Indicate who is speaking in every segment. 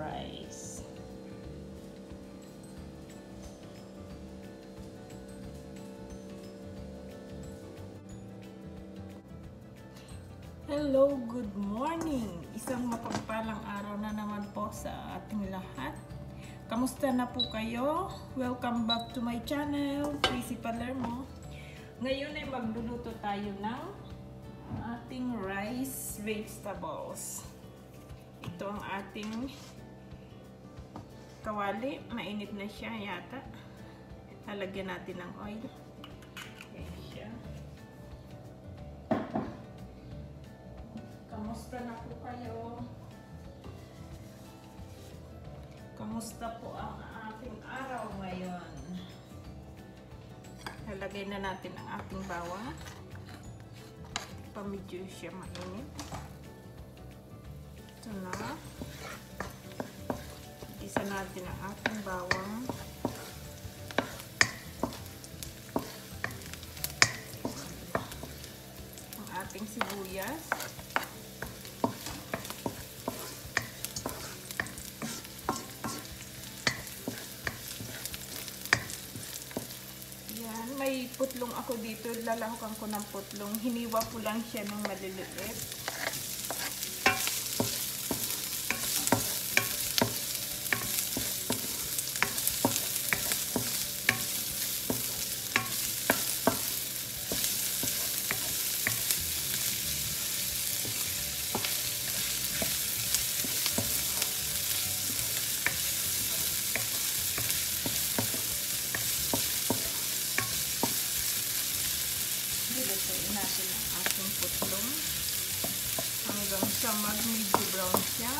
Speaker 1: rice. Hello, good morning! Isang mapagpalang araw na naman po sa ating lahat. Kamusta na po kayo? Welcome back to my channel, Tracy Palermo. Ngayon ay magluluto tayo ng ating rice vegetables. Ito ang ating kawali. Mainit na siya yata. Lalagyan natin ng oil. Ayan siya. Kamusta na po kayo? Kamusta po ang ating araw ngayon? Lalagay na natin ang ating bawang. Pa medyo siya mainit. Ito na. Isa natin ang ating bawang. Ang ating sibuyas. Yan, may putlong ako dito. Lalahukan ko ng putlong. Hiniwa ko lang siya ng maliliit. Nilutuin natin ang ating putlong hanggang sa mag-medyo brown siya.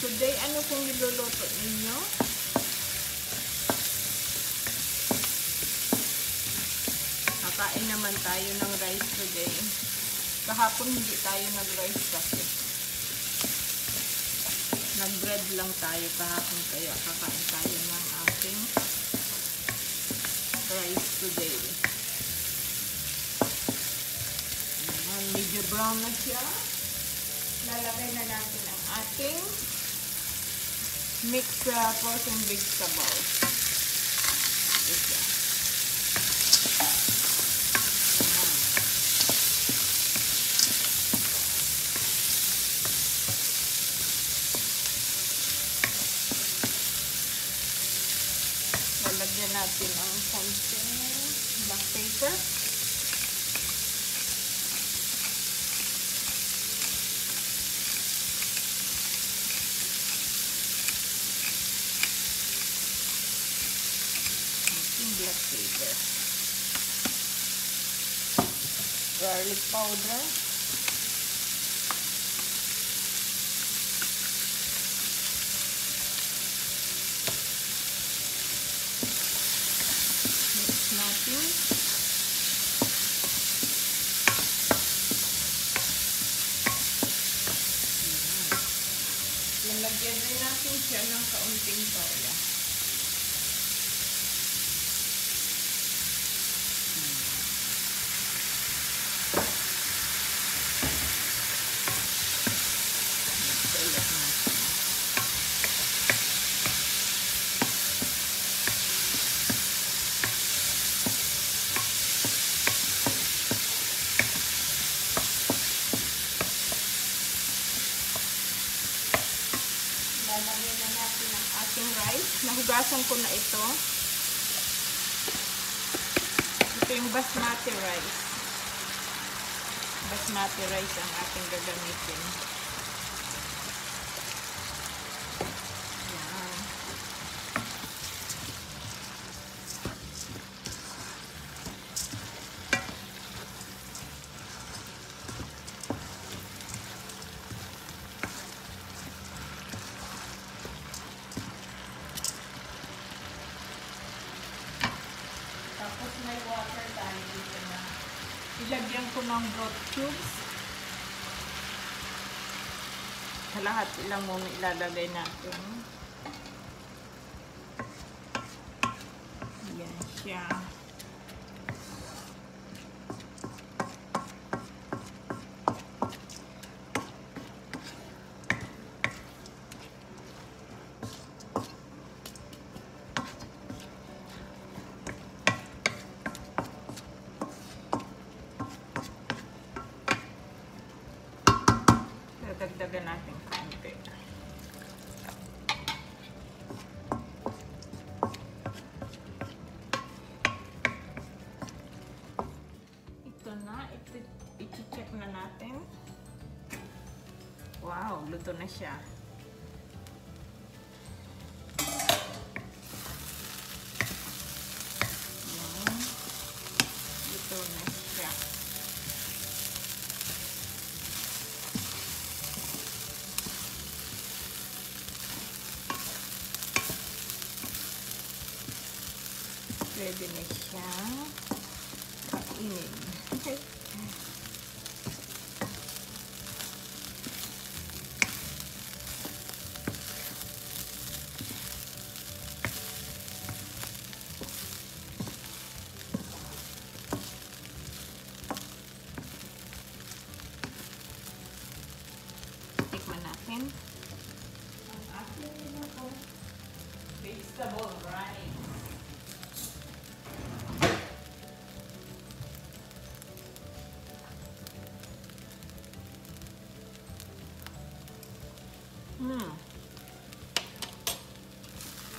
Speaker 1: Today, ano pong niluluto ninyo? Kakain naman tayo ng rice today. Kahapon hindi tayo nag-rice kasi. Nag-bread lang tayo kahapon kaya kakain tayo ng ating rice today. Ayan, medyo brown na siya. Lalagay na natin ang ating mixed uh, frozen vegetables. Ito. Ayan. Lalagyan natin ang konting black paper. Konting black paper. Garlic powder. Mix natin. Lalagyan rin natin siya ng kaunting. Toya natin. Lalagyan na natin ang ating rice. Nahugasan ko na ito. Ito yung basmati rice. Basmati rice ang ating gagamitin. Yan. Tapos may water tayo dito na. Ilagyan ko ng broth cubes. Sa lahat ilang muna ilalagay natin. Yan siya. Luto na siya. Na siya. Ready na siya. Kainin.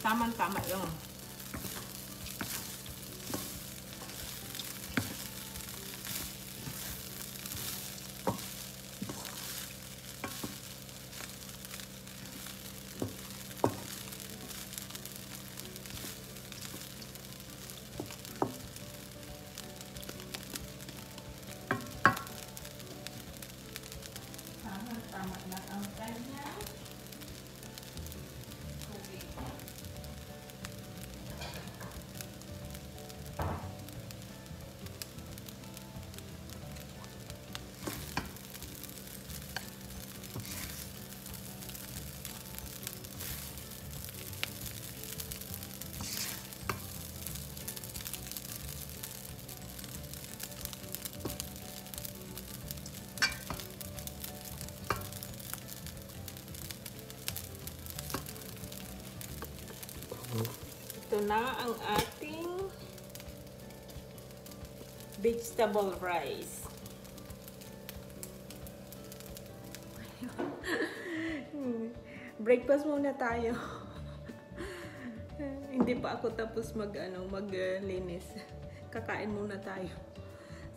Speaker 1: 妈妈你咋买 na ang ating vegetable rice. Breakfast muna tayo. Hindi pa ako tapos mag ano, maglinis. Kakain muna tayo.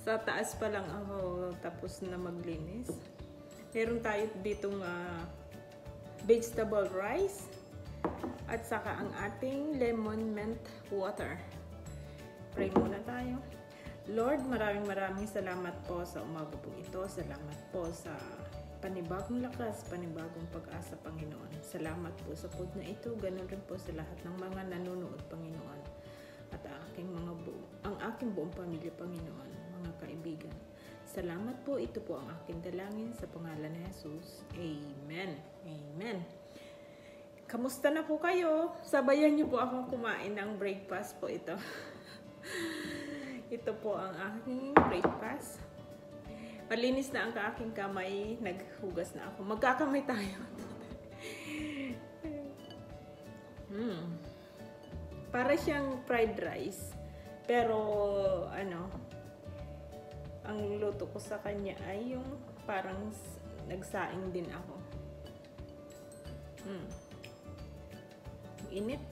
Speaker 1: Sa taas pa lang ako tapos na maglinis. Meron tayo ditong ah, vegetable rice saka ang ating lemon mint water. Pray muna tayo. Lord, maraming maraming salamat po sa umaga po ito. Salamat po sa panibagong lakas, panibagong pag-asa, Panginoon. Salamat po sa food na ito. Ganun rin po sa lahat ng mga nanonood, Panginoon. At aking mga bu- ang aking buong pamilya, Panginoon, mga kaibigan. Salamat po. Ito po ang aking dalangin sa pangalan ni Jesus. Amen. Amen. Kamusta na po kayo? Sabayan niyo po akong kumain ng breakfast po ito. ito po ang aking breakfast. Malinis na ang aking kamay. Naghugas na ako. Magkakamay tayo. hmm. Para siyang fried rice. Pero, ano, ang luto ko sa kanya ay yung parang nagsaing din ako. Hmm. Init.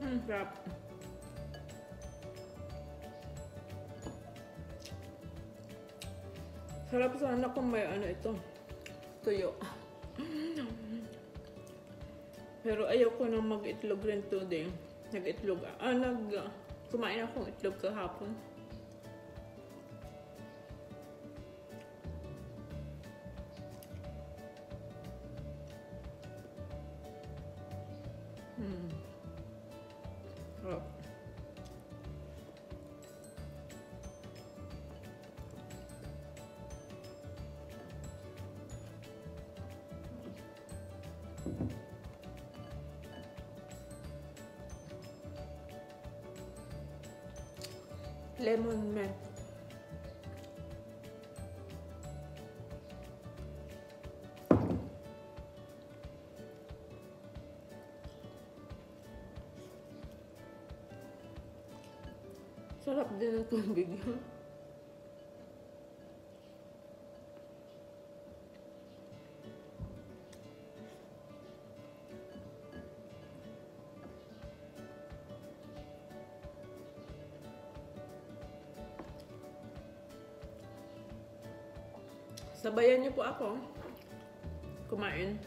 Speaker 1: Hmm, sarap. Sarap sana kung may ano ito. Tuyo. Pero ayaw ko nang mag-itlog rin today. Nag-itlog. Ah, nag... Kumain akong itlog kahapon. Lemon mint. Sarap din ang tubig.
Speaker 2: Sabayan niyo po ako. Kumain.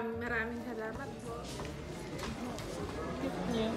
Speaker 2: Maraming maraming salamat po. Gift niyo.